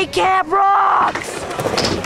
K-Camp rocks!